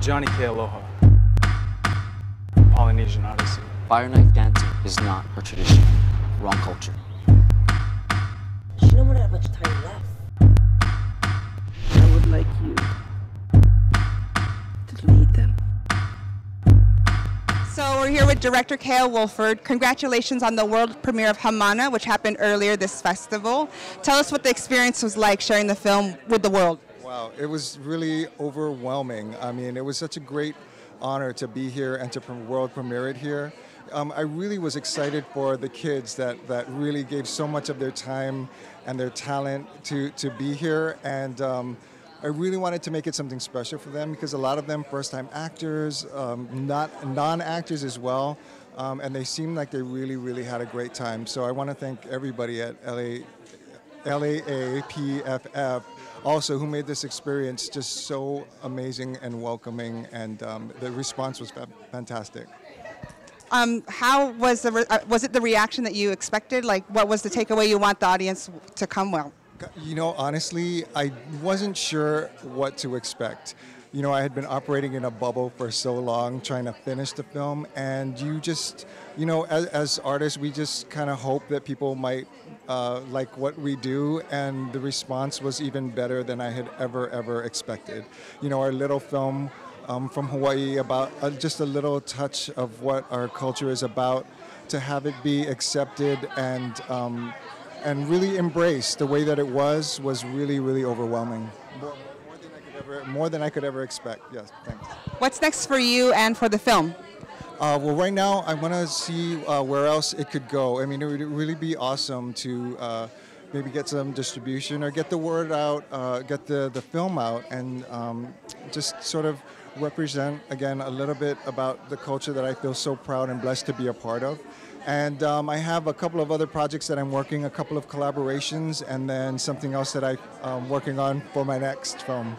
Johnny Kealoha. Polynesian Odyssey. Fire knife dancing is not a tradition. Wrong culture. She don't have much time left. I would like you to lead them. So we're here with director Keo Woolford. Congratulations on the world premiere of Haumana, which happened earlier this festival. Tell us what the experience was like sharing the film with the world. Wow, it was really overwhelming. I mean, it was such a great honor to be here and to world premiere it here. Um, I really was excited for the kids that, that really gave so much of their time and their talent to, to be here. And um, I really wanted to make it something special for them because a lot of them first-time actors, um, not non-actors as well, um, and they seemed like they really, really had a great time. So I want to thank everybody at LA, LAAPFF also who made this experience just so amazing and welcoming, and um, the response was fantastic. Um, how was the uh, was it the reaction that you expected? Like, what was the takeaway you want the audience to come well? You know, honestly, I wasn't sure what to expect. You know, I had been operating in a bubble for so long, trying to finish the film, and you just, you know, as, as artists, we just kind of hope that people might uh, like what we do, and the response was even better than I had ever, ever expected. You know, our little film um, from Hawaii about uh, just a little touch of what our culture is about, to have it be accepted and um, and really embrace the way that it was was really, really overwhelming. More, more, than I could ever, more than I could ever expect. Yes, thanks. What's next for you and for the film? Uh, well, right now I want to see uh, where else it could go. I mean, it would really be awesome to uh, maybe get some distribution or get the word out, uh, get the, the film out, and um, just sort of represent again a little bit about the culture that I feel so proud and blessed to be a part of. And um, I have a couple of other projects that I'm working, a couple of collaborations, and then something else that I'm um, working on for my next film.